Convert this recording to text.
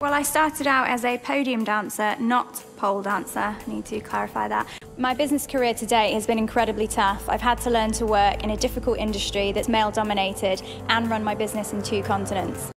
Well, I started out as a podium dancer, not pole dancer. I need to clarify that. My business career to date has been incredibly tough. I've had to learn to work in a difficult industry that's male dominated and run my business in two continents.